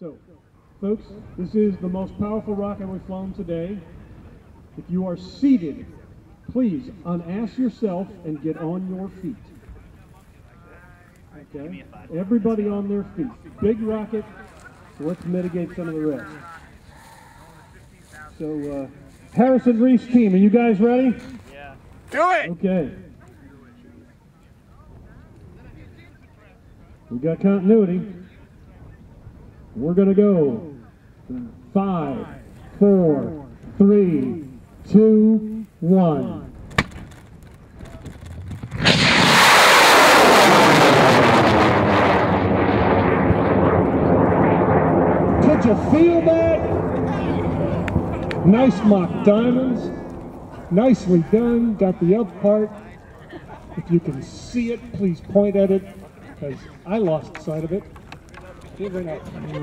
So, folks, this is the most powerful rocket we've flown today. If you are seated, please unass yourself and get on your feet. Okay? Everybody on their feet. Big rocket, so let's mitigate some of the rest. So, uh, Harrison Reese team, are you guys ready? Yeah. Do it! Okay. We got continuity. We're gonna go. Five, four, three, two, one. Could you feel that? Nice Mach diamonds. Nicely done. Got the up part. If you can see it, please point at it, because I lost sight of it. Here right now.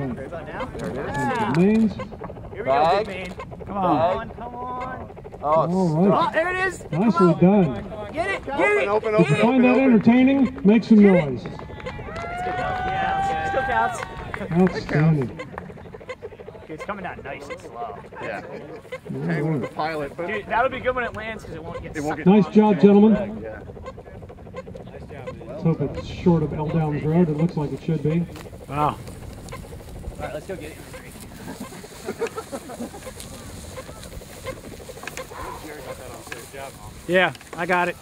Right about now? And mains. Here we go, Bag. big man. Come Bag. on, come on. Oh, All Oh, there it is. Come Nicely on. done. Get it, get Open, it. open, get open, it. Find that entertaining? Make some noise. Yeah, still counts. Outstanding. It's coming down nice and slow. yeah. Hey, with the pilot, but Dude, that'll be good when it lands because it won't get it won't get Nice job, gentlemen. Yeah. Let's hope it's short of L Downs Road. It looks like it should be. Wow. All right, let's go get it. Yeah, I got it.